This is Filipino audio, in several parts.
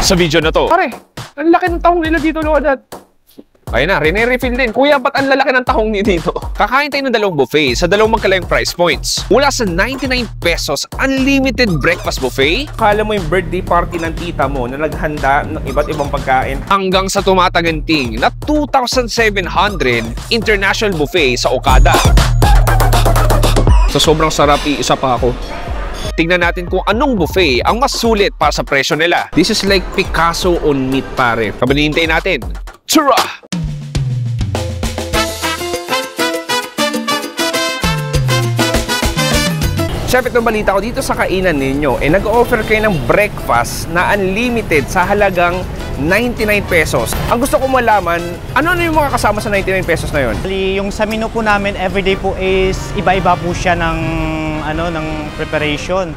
sa video na to. Pare, ang laki ng tahong nila dito, Lodat. Ayun na, rene-refill din. Kuya, ba't ang lalaki ng tahong niyo dito? Kakain tayo ng dalawang buffet sa dalawang magkalayong price points. Mula sa 99 pesos, unlimited breakfast buffet, Kala mo yung birthday party ng tita mo na naghanda ng iba't ibang pagkain. hanggang sa tumataganting na 2,700 international buffet sa Okada. Sa sobrang sarap, iisa pa ako. Tingnan natin kung anong buffet ang mas sulit para sa presyo nila. This is like Picasso on meat, pare. Kabalihintay natin. Tara! Chef, itong balita ko dito sa kainan ninyo, eh nag-offer kayo ng breakfast na unlimited sa halagang 99 pesos. Ang gusto ko malaman, ano na yung mga kasama sa 99 pesos na yun? Yung sa menu po namin everyday po is iba-iba po siya ng ano ng preparation.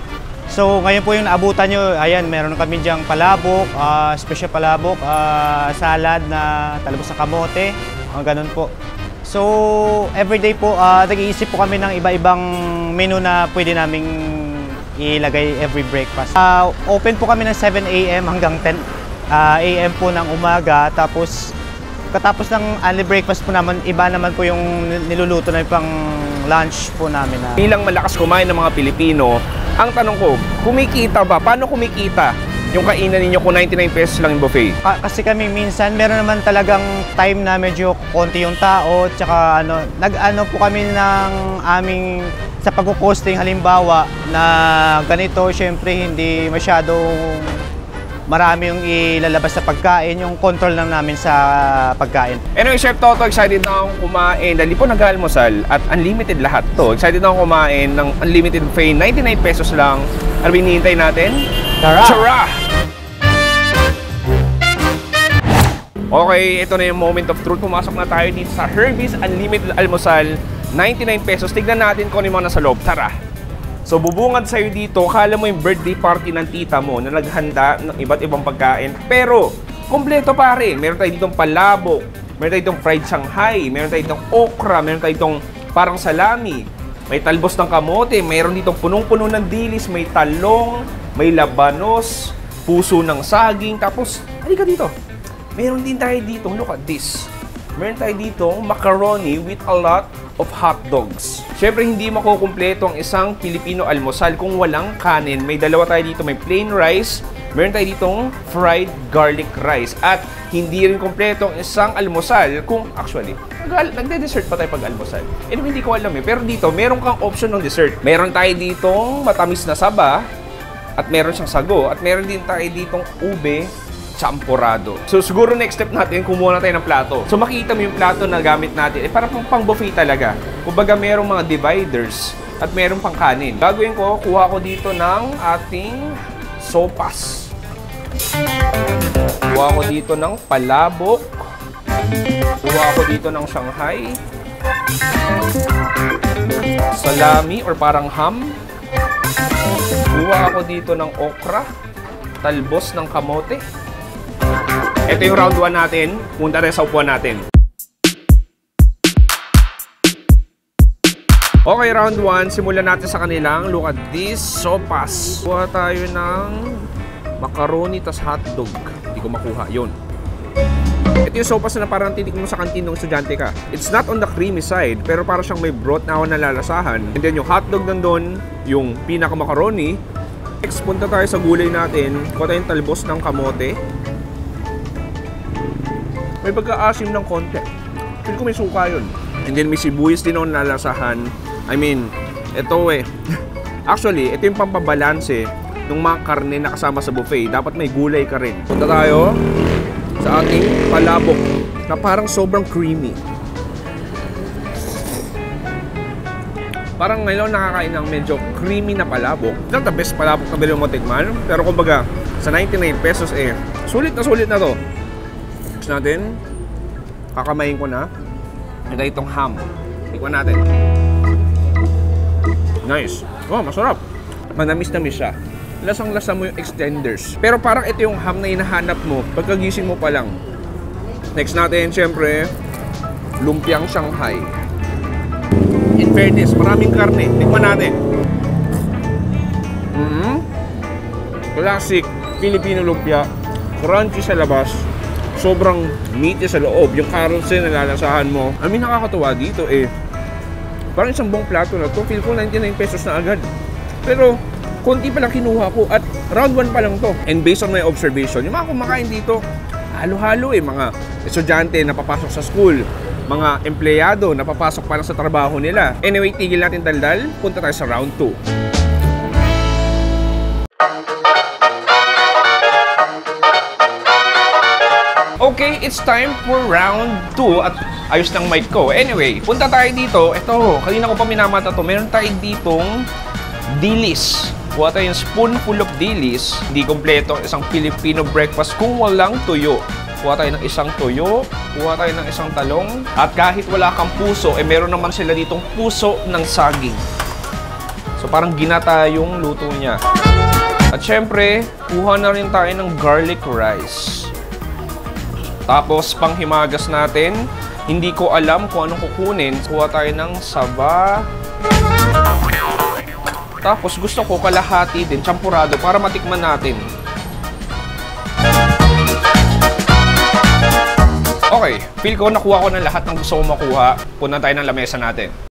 So ngayon po yung naabutan nyo, ayan, meron kami diyang palabok, ah, special palabok, ah, salad na talabos sa kamote, mga ganun po. So everyday po, ah, nag-iisip po kami ng iba-ibang menu na pwede naming ilagay every breakfast. Ah, open po kami ng 7 a.m. hanggang 10 ah, a.m. po ng umaga, tapos Katapos ng early breakfast po naman, iba naman po yung niluluto na pang lunch po namin. Na. Bilang malakas kumain ng mga Pilipino, ang tanong ko, kumikita ba? Paano kumikita yung kainan ninyo kung 99 pesos lang yung buffet? Ka- kasi kami minsan, meron naman talagang time na medyo konti yung tao, tsaka ano, nag-ano po kami ng aming sa pag-posting halimbawa na ganito, syempre hindi masyadong marami yung ilalabas sa pagkain, yung control lang namin sa pagkain. Anyway, Chef Toto, excited na akong kumain. Dahil di po nag-almusal at unlimited lahat to. Excited na akong kumain ng unlimited buffet. 99 pesos lang. Ano ba hinihintay natin? Tara! Tara! Okay, ito na yung moment of truth. Pumasok na tayo dito sa Herbies Unlimited Almusal. 99 pesos. Tignan natin kung ano yung mga nasa loob. Tara! So bubungad sa'yo dito, kala mo yung birthday party ng tita mo na naghanda ng iba't ibang pagkain. Pero, kompleto pa rin. Meron tayo ditong palabok, meron tayo ditong fried Shanghai, meron tayo ditong okra, meron tayo ditong parang salami, may talbos ng kamote, meron ditong punong-puno ng dilis, may talong, may labanos, puso ng saging, tapos, halika dito. Meron din tayo dito, look at this. Meron tayo dito macaroni with a lot of hot dogs. Siyempre, hindi makukumpleto ang isang Filipino almusal kung walang kanin. May dalawa tayo dito, may plain rice, meron tayo ditong fried garlic rice. At hindi rin kumpleto ang isang almusal kung actually, nag- nagde-dessert pa tayo pag almusal. Eh, hindi ko alam eh. Pero dito, meron kang option ng dessert. Meron tayo ditong matamis na saba, at meron siyang sago, at meron din tayo ditong ube champurado. So siguro next step natin, kumuha na tayo ng plato. So makita mo yung plato na gamit natin, eh para pang, pang buffet talaga. Kumbaga merong mga dividers at merong pang kanin. Gagawin ko, kuha ko dito ng ating sopas. Kuha ko dito ng palabok. Kuha ko dito ng Shanghai. Salami or parang ham. Kuha ako dito ng okra, talbos ng kamote. Ito yung round 1 natin. Punta tayo sa upuan natin. Okay, round 1. Simulan natin sa kanilang. Look at this. Sopas. Kuha tayo ng macaroni tas hotdog. Hindi ko makuha. Yun. Ito yung sopas na parang tinik mo sa kantin ng estudyante ka. It's not on the creamy side, pero parang siyang may broth na ako nalalasahan. And then yung hotdog nandun, yung pinaka macaroni. Next, punta tayo sa gulay natin. Kuha tayong talbos ng kamote. May pagka-asim ng konti. Feel ko may suka yun. And then may sibuyas din ako nalalasahan. I mean, ito eh. Actually, ito yung pampabalanse ng mga karne na kasama sa buffet. Dapat may gulay ka rin. Punta tayo sa ating palabok na parang sobrang creamy. Parang ngayon nakakain ng medyo creamy na palabok. Not the best palabok na bilhin mo tikman. Pero kumbaga, sa 99 pesos eh, sulit na sulit na to. Next natin, kakamayin ko na. Ito itong ham. Tikman natin. Nice. Oh, masarap. Manamis-namis siya. Lasang-lasa mo yung extenders. Pero parang ito yung ham na hinahanap mo pagkagising mo pa lang. Next natin, syempre, lumpiang Shanghai. In fairness, maraming karne. Tikman natin. Mm Classic Filipino lumpia. crunchy sa labas, sobrang meaty sa loob. Yung carrots din nalalasahan mo. I mean, nakakatuwa dito eh. Parang isang buong plato na to, feel ko 99 pesos na agad. Pero, konti pa lang kinuha ko at round 1 pa lang to. And based on my observation, yung mga kumakain dito, halo-halo eh, mga estudyante na papasok sa school, mga empleyado na papasok pa lang sa trabaho nila. Anyway, tigil natin daldal, punta tayo sa round 2. It's time for round 2 at ayos ng mic ko. Anyway, punta tayo dito. Ito, kanina ko pa minamata to. Meron tayo ditong dilis. Tayo yung spoonful of dilis. Hindi kompleto isang Filipino breakfast kung walang tuyo. Kuha tayo ng isang tuyo, kuha tayo ng isang talong. At kahit wala kang puso, eh meron naman sila ditong puso ng saging. So parang ginata yung luto niya. At syempre, kuha na rin tayo ng garlic rice. Tapos, panghimagas natin, hindi ko alam kung anong kukunin. Kuha tayo ng saba. Tapos, gusto ko kalahati din, champurado, para matikman natin. Okay, feel ko nakuha ko ng lahat ng gusto ko makuha. Punta tayo ng lamesa natin.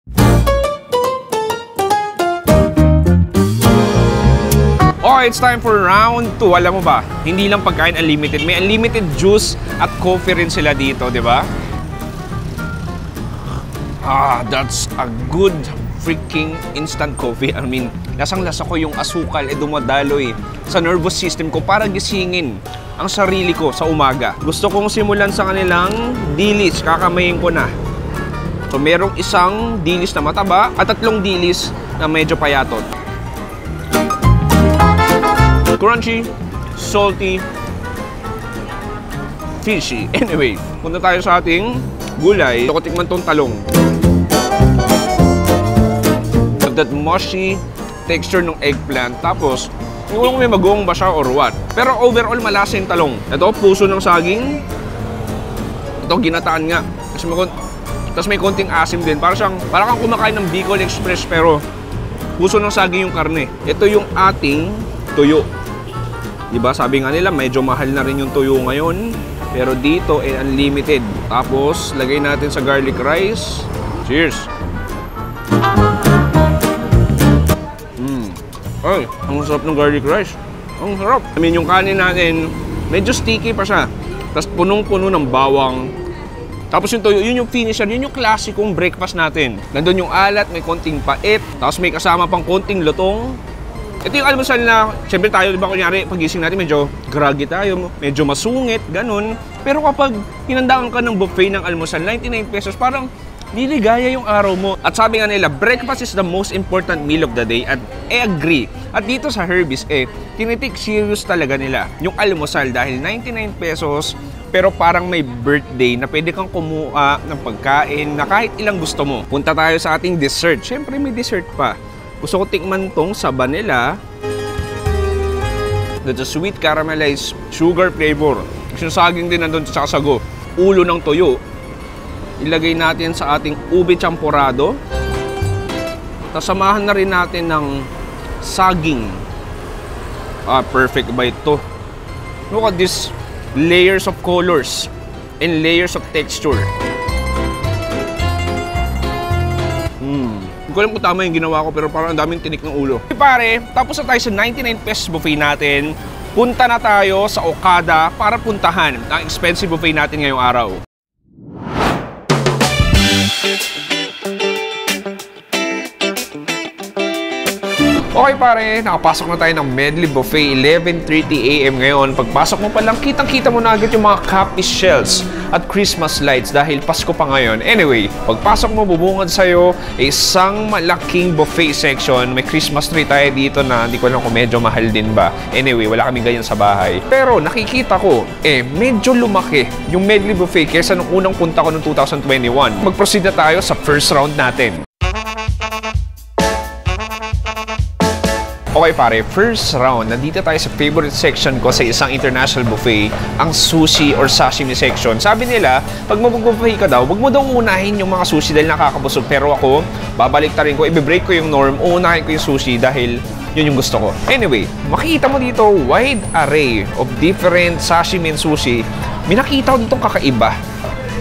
Okay, it's time for round 2. Alam mo ba, hindi lang pagkain unlimited. May unlimited juice at coffee rin sila dito, di ba? Ah, that's a good freaking instant coffee. I mean, lasang-lasa ko yung asukal, eh dumadaloy sa nervous system ko para gisingin ang sarili ko sa umaga. Gusto kong simulan sa kanilang dilis. Kakamayin ko na. So, merong isang dilis na mataba at tatlong dilis na medyo payatot. Crunchy, salty, fishy. Anyway, punta tayo sa ating gulay. Gusto ko tikman tong talong. That mushy texture ng eggplant. Tapos, kung may magong ba siya or what. Pero overall, malasa yung talong. Ito, puso ng saging. Ito, ginataan nga. Kasi may, tapos may konting asim din. Para siyang, para kang kumakain ng Bicol Express pero puso ng saging yung karne. Ito yung ating tuyo. Diba? Sabi nga nila, medyo mahal na rin yung tuyo ngayon. Pero dito, eh, unlimited. Tapos, lagay natin sa garlic rice. Cheers! Mm. Ay, ang sarap ng garlic rice. Ang sarap. I mean, yung kanin natin, medyo sticky pa siya. Tapos punong-puno ng bawang. Tapos yung toyo, yun yung finisher, yun yung klasikong breakfast natin. Nandun yung alat, may konting pait, tapos may kasama pang konting lutong. Ito yung almusal na, syempre tayo, di ba, kunyari, pagising natin, medyo groggy tayo, medyo masungit, ganun. Pero kapag hinandaan ka ng buffet ng almusal, 99 pesos, parang niligaya yung araw mo. At sabi nga nila, breakfast is the most important meal of the day at I agree. At dito sa Herbies, eh, tinitik serious talaga nila yung almusal dahil 99 pesos pero parang may birthday na pwede kang kumuha ng pagkain na kahit ilang gusto mo. Punta tayo sa ating dessert. Siyempre may dessert pa. Gusto ko tikman tong sa vanilla. That's a sweet caramelized sugar flavor. Yung saging din nandun sa sago. Ulo ng toyo. Ilagay natin sa ating ube champurado. Tapos samahan na rin natin ng saging. Ah, perfect ba ito? Look at this layers of colors and layers of texture. Ko alam kung tama yung ginawa ko pero parang ang daming tinik ng ulo. Hey, pare, tapos na tayo sa 99 pesos buffet natin. Punta na tayo sa Okada para puntahan ang expensive buffet natin ngayong araw. Okay pare, nakapasok na tayo ng Medley Buffet 11.30am ngayon. Pagpasok mo pa lang, kitang-kita mo na agad yung mga copy shells at Christmas lights dahil Pasko pa ngayon. Anyway, pagpasok mo, bubungad sa'yo isang malaking buffet section. May Christmas tree tayo dito na hindi ko alam kung medyo mahal din ba. Anyway, wala kami ganyan sa bahay. Pero nakikita ko, eh, medyo lumaki yung Medley Buffet kaysa nung unang punta ko noong 2021. Mag-proceed na tayo sa first round natin. Okay pare, first round, nandito tayo sa favorite section ko sa isang international buffet, ang sushi or sashimi section. Sabi nila, pag mag-buffet ka daw, wag mo daw unahin yung mga sushi dahil nakakabusog. Pero ako, babalik ta rin ko, i-break ko yung norm, uunahin ko yung sushi dahil Yun yung gusto ko. Anyway, makikita mo dito wide array of different sashimi and sushi. May nakita ko ditong kakaiba.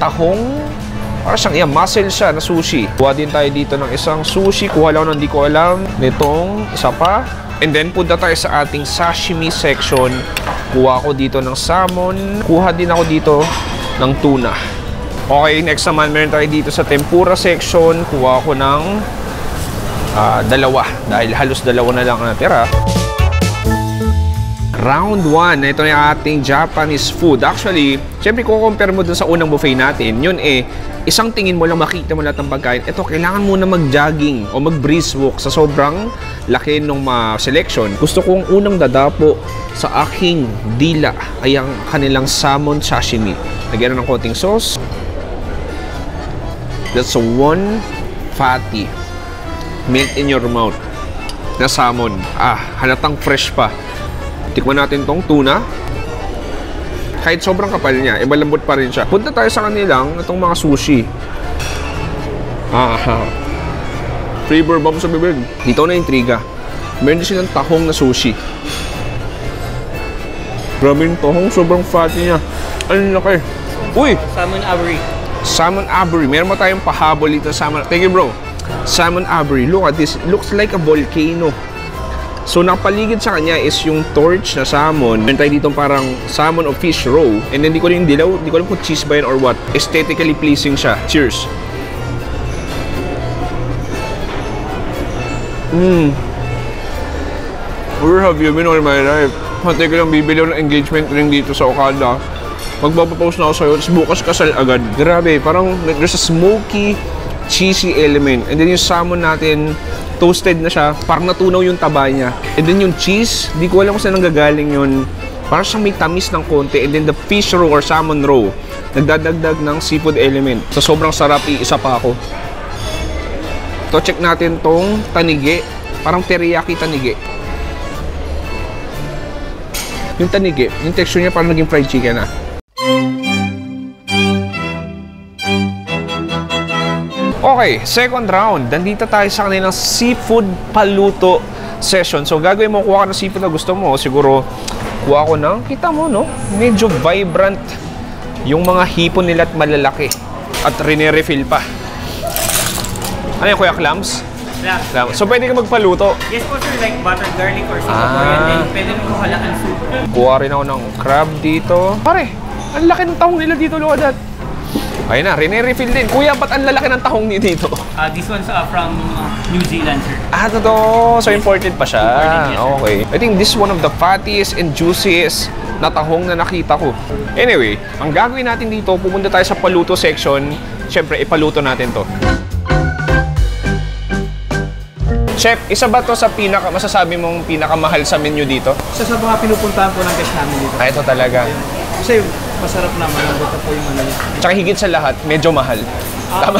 Tahong para siyang, yeah, muscle siya na sushi. Kuha din tayo dito ng isang sushi. Kuha lang ng di ko alam. Nitong isa pa. And then, punta tayo sa ating sashimi section. Kuha ko dito ng salmon. Kuha din ako dito ng tuna. Okay, next naman, meron tayo dito sa tempura section. Kuha ko ng ah, dalawa. Dahil halos dalawa na lang ang natira. Round 1, ito na yung ating Japanese food. Actually, syempre kung compare mo dun sa unang buffet natin, yun eh, isang tingin mo lang makita mo lahat ng pagkain. Ito, kailangan mo na mag-jogging o mag-brisk walk sa sobrang laki ng mga selection. Gusto kong unang dadapo sa aking dila ay ang kanilang salmon sashimi. Lagyan ng konting sauce. That's one fatty melt in your mouth na salmon. Ah, halatang fresh pa. Tikman natin tong tuna. Kahit sobrang kapal niya, eh malambot pa rin siya. Punta tayo sa kanilang itong mga sushi. Ah, flavor bomb sa bibig. Dito na intriga. Meron din silang tahong na sushi. Grabe yung tahong, sobrang fatty niya. Ano laki. Uy! Salmon Avery. Salmon Avery. Meron mo tayong pahabol dito sa salmon. Thank you, bro. Salmon Avery. Look at this. Looks like a volcano. So, nakapaligid sa kanya is yung torch na salmon. Meron tayo dito parang salmon o fish roe. And then, di ko rin dilaw. Di ko alam kung cheese ba yun or what. Aesthetically pleasing siya. Cheers. Mmm. Where have you been all my life? Hantay ko lang bibili ng engagement ring dito sa Okada. Magpapapost na ako sa'yo, tapos bukas kasal agad. Grabe, parang there's a smoky, cheesy element. And then yung salmon natin, toasted na siya, parang natunaw yung taba niya. And then yung cheese, di ko alam kung saan nanggagaling yun. Parang siyang may tamis ng konti. And then the fish roe or salmon roe, nagdadagdag ng seafood element. So sobrang sarap, iisa pa ako. To check natin tong tanigi. Parang teriyaki tanigi. Yung tanigi, yung texture niya parang naging fried chicken ah. Okay, second round. Nandito tayo sa kanilang seafood paluto session. So, gagawin mo, kuha ka ng seafood na gusto mo. Siguro, kuha ko ng, kita mo, no? Medyo vibrant yung mga hipon nila at malalaki. At rine-refill pa. Ano yung kuya, clams? Clams. So, pwede ka magpaluto. Yes po sir, like buttered garlic or Ah. And then pwede mo kuhalaan soup. Kuha rin ako ng crab dito. Pare, ang laki ng tahong nila dito, look at that. Ayun na, rine-refill din. Kuya, ba't ang lalaki ng tahong niyo dito? Uh, this one's uh, from uh, New Zealand sir. Ah, totoo. So, imported pa siya. Imported, yes. Okay. I think this is one of the fattiest and juiciest na tahong na nakita ko. Anyway, ang gagawin natin dito, pumunta tayo sa paluto section. Siyempre, ipaluto natin to. Chef, isa ba to sa pinaka, masasabi mong pinakamahal sa menu dito? Isa sa mga pinupuntahan po ng guest namin dito. Ah, ito talaga. Kasi masarap naman, nandito po yung ano niya. Tsaka higit sa lahat, medyo mahal. Tama.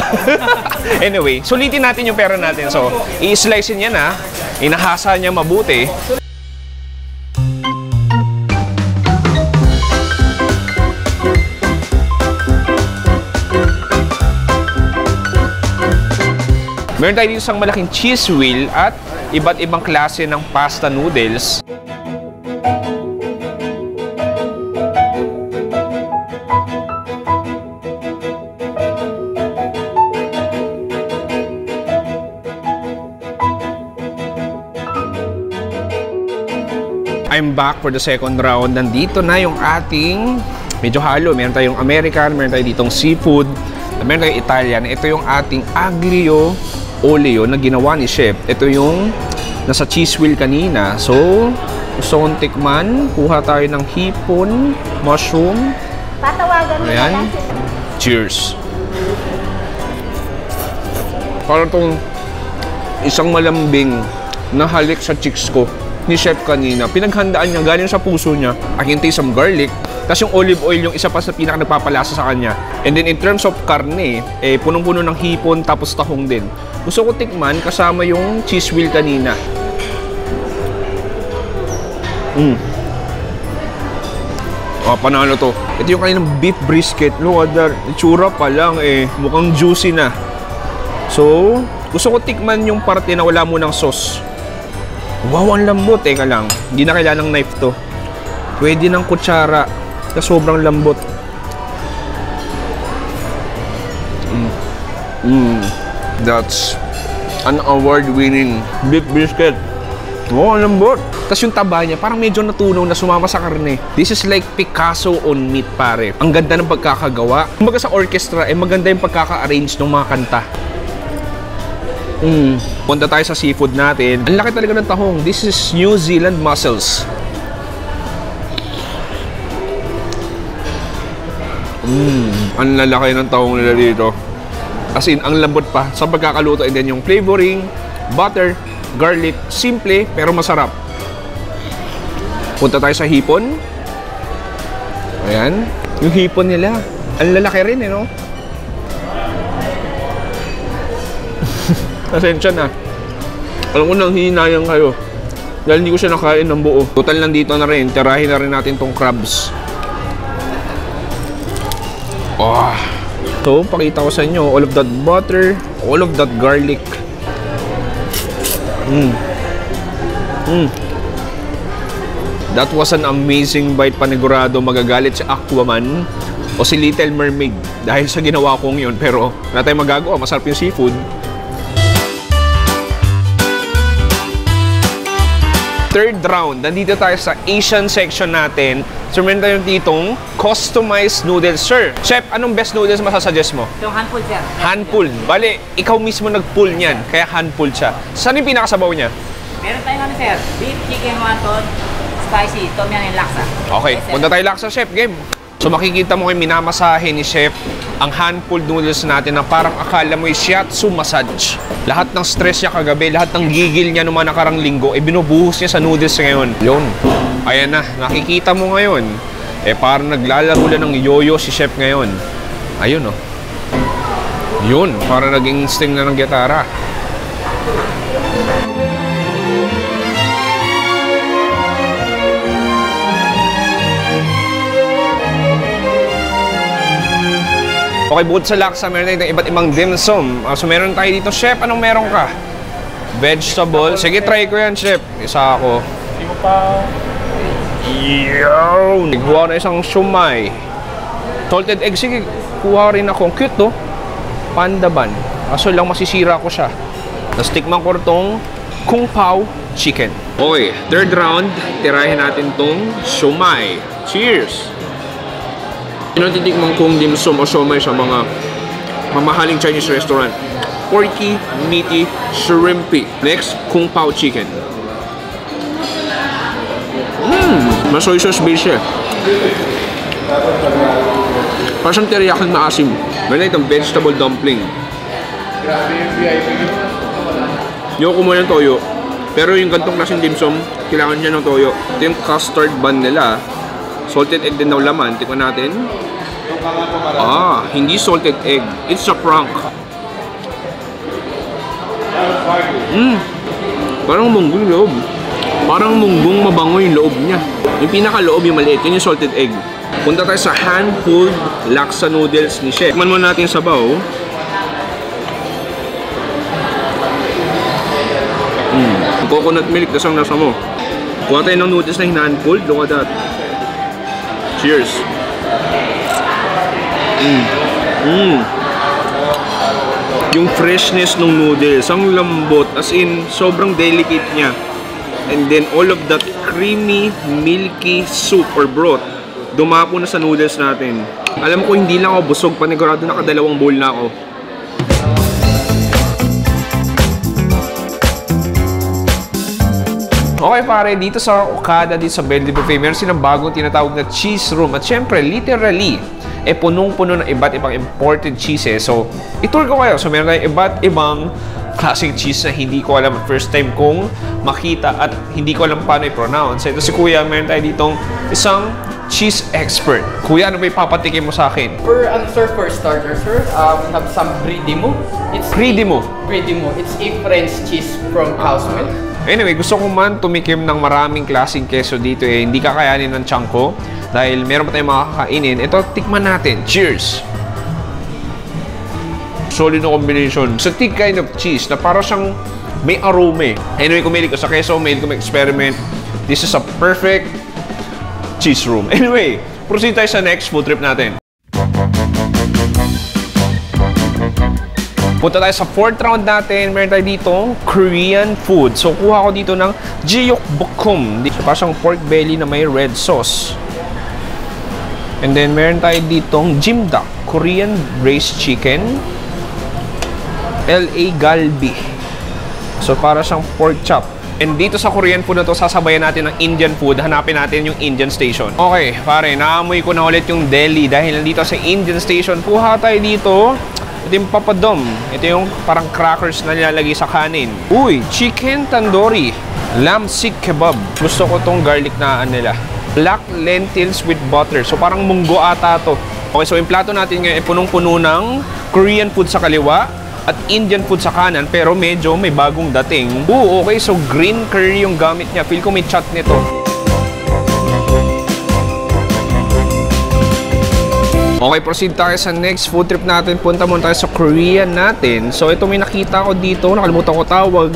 anyway, sulitin natin yung pera natin. So, i-slice niya na, inahasa niya mabuti. Meron tayo dito isang malaking cheese wheel at iba't ibang klase ng pasta noodles. Back for the second round. Nandito na yung ating medyo halo. Meron tayong American, meron tayong ditong seafood, meron tayong Italian. Ito yung ating aglio olio na ginawa ni chef. Ito yung nasa cheese wheel kanina. So, gusto kong tikman. Kuha tayo ng hipon, mushroom. Tatawagan mo Ayan. na lang Cheers. Parang tong isang malambing na halik sa cheeks ko ni chef kanina. Pinaghandaan niya, galing sa puso niya. Taste some garlic. Tapos yung olive oil yung isa pa sa pinaka nagpapalasa sa kanya. And then in terms of karne, eh, punong-puno ng hipon tapos tahong din. Gusto ko tikman kasama yung cheese wheel kanina. Mm. Oh, panalo to. Ito yung kanilang beef brisket. Look at that. Itsura pa lang eh. Mukhang juicy na. So, gusto ko tikman yung parte na wala mo ng sauce. Wow, ang lambot. Teka lang. Hindi na kailangan ng knife to. Pwede ng kutsara. Na sobrang lambot. Mm. Mm. That's an award-winning beef biscuit. Wow, ang lambot. Tapos yung taba niya, parang medyo natunaw na sumama sa karne. This is like Picasso on meat, pare. Ang ganda ng pagkakagawa. Kumbaga sa orchestra, eh maganda yung pagkaka-arrange ng mga kanta. Mm. Punta tayo sa seafood natin. Ang laki talaga ng tahong. This is New Zealand mussels. Mm. Ang lalaki ng tahong nila dito. As in, ang lambot pa sa pagkakaluto. And then yung flavoring, butter, garlic, simple pero masarap. Punta tayo sa hipon. Ayan. Yung hipon nila. Ang lalaki rin eh, no? Pasensya na. Alam ko nang hinayang kayo. Dahil hindi ko siya nakain ng buo. Total nandito na rin. Tirahin na rin natin tong crabs. Oh. So, pakita ko sa inyo. All of that butter. All of that garlic. Mm. Mm. That was an amazing bite panigurado. Magagalit si Aquaman o si Little Mermaid dahil sa ginawa kong yun. Pero wala tayong magagawa. Masarap yung seafood. Third round, nandito tayo sa Asian section natin. So, meron tayong ditong customized noodles. Sir, chef, anong best noodles masasuggest mo? Itong handful, sir. Handful. Bale, ikaw mismo nag-pull niyan, kaya handful siya. Saan yung pinakasabaw niya? Meron tayong ano, sir. Beef, chicken, wonton, spicy, tom yum, and laksa. Okay, punta tayo laksa, chef. Game. So makikita mo kayo minamasahe ni chef ang handful noodles natin na parang akala mo yung shiatsu massage. Lahat ng stress niya kagabi, lahat ng gigil niya mga nakarang linggo, eh binubuhos niya sa noodles ngayon. Yun. Ayan na, nakikita mo ngayon. Eh parang naglalaro lang ng yoyo si chef ngayon. Ayun oh. Yun, parang naging sting na ng gitara. Okay, bukod sa laksa, meron tayo iba't ibang dim sum. Ah, so meron tayo dito, chef, anong meron ka? Vegetable. Sige, try ko yan, chef. Isa ako. Hindi pa... Yun! Kuha na isang shumai. Salted egg, sige, kuha rin ako. Ang cute, to. Panda ban. Kaso lang masisira ko siya. Tapos tikman ko itong Kung Pao Chicken. Okay, third round, tirahin natin tong shumai. Cheers! Yun ang titikmang kong dim sum o siomay sa mga mamahaling Chinese restaurant. Porky, meaty, shrimpy. Next, Kung Pao Chicken. Mmm, masoy sauce base siya. Parang siyang teriyakang maasim. Meron itong vegetable dumpling. Yung kumuha ng toyo. Pero yung gantong klaseng dim sum, kailangan niya ng toyo. Ito yung custard bun nila. Salted egg din daw laman. Tikman natin. Ah, hindi salted egg. It's a prank. Mm. Parang munggong loob. Parang munggong mabango yung loob niya. Yung pinakaloob yung maliit, yun yung salted egg. Punta tayo sa hand-pulled laksa noodles ni Chef. Tikman muna natin sabaw. Mm. Coconut milk, tas ang nasa mo. Kuha tayo ng noodles na hinaan-pulled. Look at that. Cheers. Mm. Mm. Yung freshness ng noodles, ang lambot, as in, sobrang delicate niya. And then, all of that creamy, milky soup or broth, dumapo na sa noodles natin. Alam ko, hindi lang ako busog, panigurado nakadalawang bowl na ako. Okay pare, dito sa Okada, dito sa Bentley Buffet, meron silang bagong tinatawag na cheese room. At syempre, literally, eh punong-puno ng iba't ibang imported cheeses. So, itour ko kayo. So, meron tayong iba't ibang klaseng cheese na hindi ko alam first time kong makita at hindi ko alam paano i-pronounce. Ito si Kuya, meron tayo ditong isang cheese expert. Kuya, ano ba ipapatikim mo sa akin? For ano sir, for starter sir, uh, we have some brie de. It's Brie de? Brie de. It's a French cheese from cow's milk. Anyway, gusto ko man tumikim ng maraming klaseng keso dito eh. Hindi kakayanin ng tiyan ko dahil meron pa tayong makakainin. Ito, tikman natin. Cheers! Solid na combination. Sa thick kind of cheese na para siyang may aroma eh. Anyway, kung mahilig ko sa keso, mahilig ko experiment this is a perfect cheese room. Anyway, proceed tayo sa next food trip natin. Punta tayo sa fourth round natin. Meron tayo dito Korean food. So, kuha ko dito ng Jiyokbokum. Dito pa siyang pork belly na may red sauce. And then, meron tayo ditong Jimdak. Korean braised chicken. LA Galbi. So, para siyang pork chop. And dito sa Korean food na to, sasabayan natin ng Indian food. Hanapin natin yung Indian station. Okay, pare, naamoy ko na ulit yung deli dahil nandito sa Indian station. Kuha tayo dito. Ito yung papadom. Ito yung parang crackers na nilalagay sa kanin. Uy, chicken tandoori. Lamb sik kebab. Gusto ko tong garlic na ano nila. Black lentils with butter. So parang munggo ata to. Okay, so yung plato natin ngayon ay punong-puno ng Korean food sa kaliwa at Indian food sa kanan pero medyo may bagong dating. Oo, okay. So green curry yung gamit niya. Feel ko may chat nito. Okay, proceed tayo sa next food trip natin. Punta muna tayo sa Korean natin. So ito may nakita ko dito. Nakalimutan ko tawag.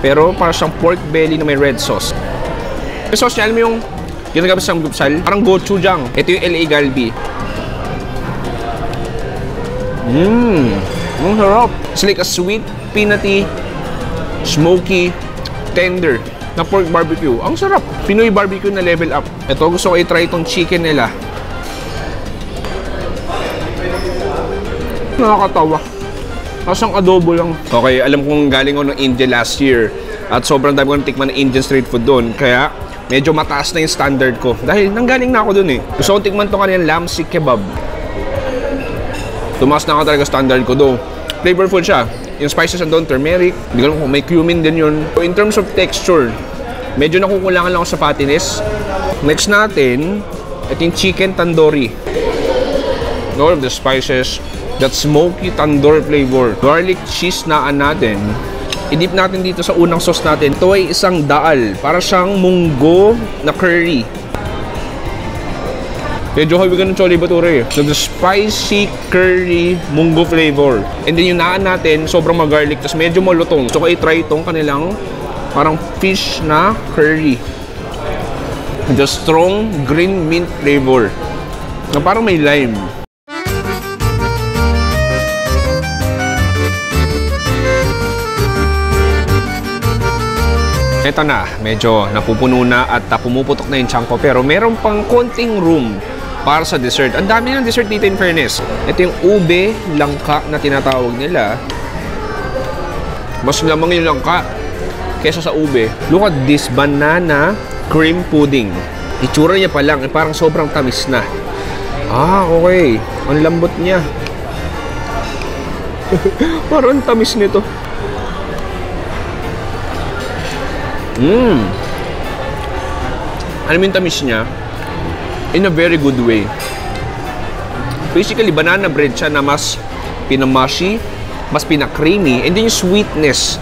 Pero para siyang pork belly na may red sauce. Yung sauce niya, alam mo yung ginagamit sa gupsal? Parang gochujang. Ito yung LA Galbi. Mmm. Ang sarap. It's like a sweet, peanutty, smoky, tender na pork barbecue. Ang sarap. Pinoy barbecue na level up. Ito, gusto ko i-try itong chicken nila. Nakakatawa. Tapos ang adobo lang. Okay, alam kong galing ako ng India last year. At sobrang dami kong tikman ng Indian street food doon. Kaya medyo mataas na yung standard ko. Dahil nanggaling na ako doon eh. Gusto kong tikman itong kanilang lamb sik kebab. Tumaas na ako talaga standard ko do. Flavorful siya. Yung spices and doon, turmeric. Hindi ko alam kung may cumin din yun. So, in terms of texture, medyo nakukulangan lang ako sa fattiness. Next natin, ito yung chicken tandoori. All of the spices, that smoky tandoor flavor. Garlic cheese na natin. I-dip natin dito sa unang sauce natin. Ito ay isang daal. Para siyang munggo na curry. Medyo ka ng chole bature. So, the spicy curry munggo flavor. And then yung naan natin, sobrang mag-garlic. Tapos medyo malutong. So, kayo try itong kanilang parang fish na curry. The strong green mint flavor. Na parang may lime. Ito na, medyo napupuno na at uh, pumuputok na yung chunk ko. Pero meron pang konting room para sa dessert. Ang dami ng dessert dito in fairness. Ito yung ube langka na tinatawag nila. Mas lamang yung langka kesa sa ube. Look at this banana cream pudding. Itsura niya pa lang, eh, parang sobrang tamis na. Ah, okay. Ang lambot niya. parang tamis nito. Mmm. Alam yung tamis niya? In a very good way. Basically, banana bread siya na mas pinamashi, mas pinakreamy, and then yung sweetness.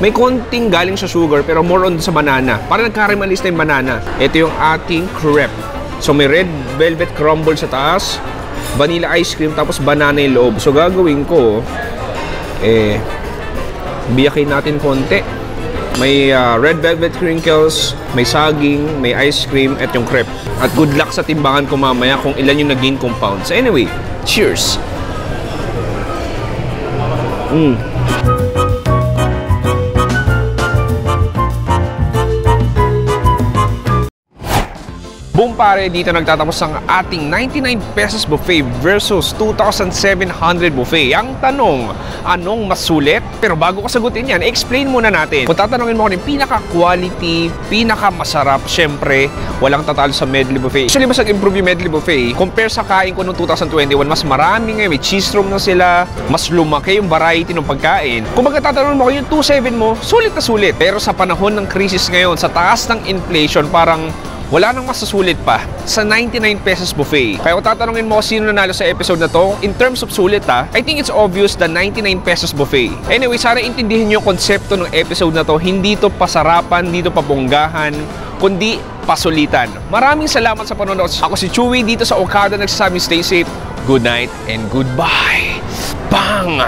May konting galing sa sugar, pero more on sa banana. Parang nagkaramelista yung banana. Ito yung ating crepe. So, may red velvet crumble sa taas, vanilla ice cream, tapos banana yung loob. So, gagawin ko, eh, biyakin natin konti. May uh, red velvet crinkles, may saging, may ice cream, at yung crepe. At good luck sa timbangan ko mamaya kung ilan yung naging compounds. Anyway, cheers! Mm. Pare, dito nagtatapos ang ating 99 pesos buffet versus 2,700 buffet. Ang tanong, anong mas sulit? Pero bago ko sagutin yan, explain muna natin. Kung tatanungin mo kung yung pinaka-quality, pinaka-masarap, syempre, walang tatalo sa medley buffet. Actually, mas nag-improve yung medley buffet. Compare sa kain ko noong 2021, mas marami ngayon. May cheese room na sila, mas lumaki yung variety ng pagkain. Kung magkatatanong mo kung yung 2,7 mo, sulit na sulit. Pero sa panahon ng crisis ngayon, sa taas ng inflation, parang wala nang masusulit pa sa 99 pesos buffet. Kaya kung tatanungin mo sino nanalo sa episode na to, in terms of sulit ha, I think it's obvious the 99 pesos buffet. Anyway, sana intindihin niyo yung konsepto ng episode na to. Hindi to pasarapan, hindi to pabonggahan, kundi pasulitan. Maraming salamat sa panonood. Ako si Chewy dito sa Okada nagsasabi stay safe, good night, and goodbye. Bang!